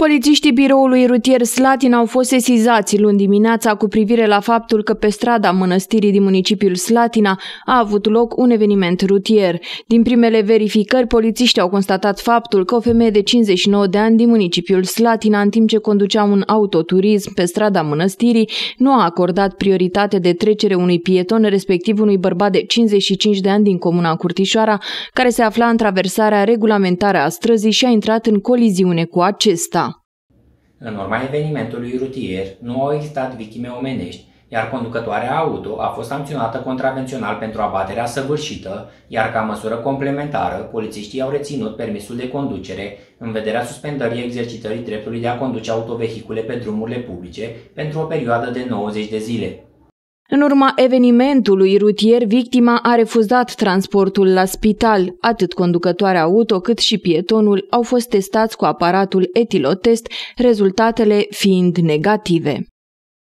Polițiștii biroului rutier Slatina au fost sesizați luni dimineața cu privire la faptul că pe strada mănăstirii din municipiul Slatina a avut loc un eveniment rutier. Din primele verificări, polițiștii au constatat faptul că o femeie de 59 de ani din municipiul Slatina, în timp ce conducea un autoturism pe strada mănăstirii, nu a acordat prioritate de trecere unui pieton, respectiv unui bărbat de 55 de ani din comuna Curtișoara, care se afla în traversarea regulamentară a străzii și a intrat în coliziune cu acesta. În urma evenimentului rutier, nu au existat victime omenești, iar conducătoarea auto a fost sancționată contravențional pentru abaterea săvârșită, iar ca măsură complementară, polițiștii au reținut permisul de conducere în vederea suspendării exercitării dreptului de a conduce autovehicule pe drumurile publice pentru o perioadă de 90 de zile. În urma evenimentului rutier, victima a refuzat transportul la spital. Atât conducătoarea auto cât și pietonul au fost testați cu aparatul etilotest, rezultatele fiind negative.